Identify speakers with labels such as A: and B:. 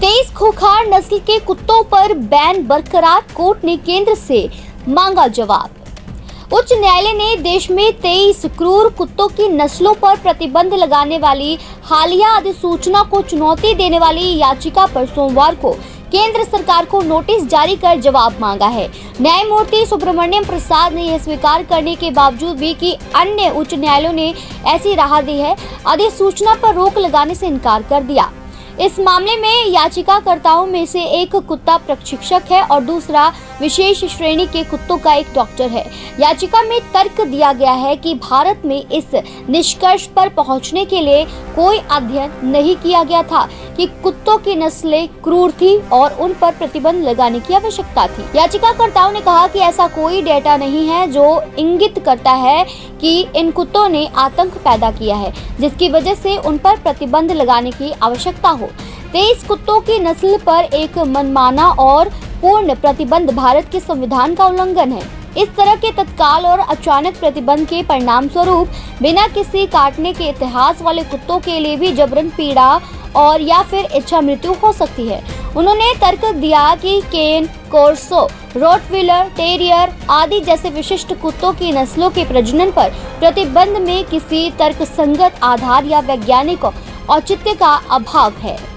A: तेईस खोखार नस्ल के कुत्तों पर बैन बरकरार कोर्ट ने केंद्र से मांगा जवाब। उच्च न्यायालय ने देश में तेईस क्रूर कुत्तों की नस्लों पर प्रतिबंध लगाने वाली हालिया अधिसूचना को चुनौती देने वाली याचिका पर सोमवार को केंद्र सरकार को नोटिस जारी कर जवाब मांगा है। न्यायमूर्ति सुब्रमण्यम प्रसाद ने यह स्वीकार करने के बावजूद भी कि अन्य उच्च न्यायालयों ने ऐसी राहत दी है, अधिसूचना पर रोक लगाने से इनकार कर दिया। इस मामले में याचिकाकर्ताओं में से एक कुत्ता प्रशिक्षक है और दूसरा विशेष श्रेणी के कुत्तों का एक डॉक्टर है। याचिका में तर्क दिया गया है कि भारत में इस निष्कर्ष पर पहुँचने के लिए कोई अध्ययन नहीं किया गया था। कि कुत्तों की नस्लें क्रूर थी और उन पर प्रतिबंध लगाने की आवश्यकता थी। याचिकाकर्ताओं ने कहा कि ऐसा कोई डेटा नहीं है जो इंगित करता है कि इन कुत्तों ने आतंक पैदा किया है, जिसकी वजह से उन पर प्रतिबंध लगाने की आवश्यकता हो। तेईस कुत्तों की नस्ल पर एक मनमाना और पूर्ण प्रतिबंध भारत के संविधान का उल्लंघन है। इस तरह के तत्काल और अचानक प्रतिबंध के परिणाम स्वरूप बिना किसी काटने के इतिहास वाले कुत्तों के लिए भी जबरन पीड़ा और या फिर इच्छा मृत्यु हो सकती है। उन्होंने तर्क दिया कि केन, कोर्सो, रोटविलर, टेरियर आदि जैसे विशिष्ट कुत्तों की नस्लों के प्रजनन पर प्रतिबंध में किसी तर्कसंगत आधार या वैज्ञानिक औचित्य का अभाव है।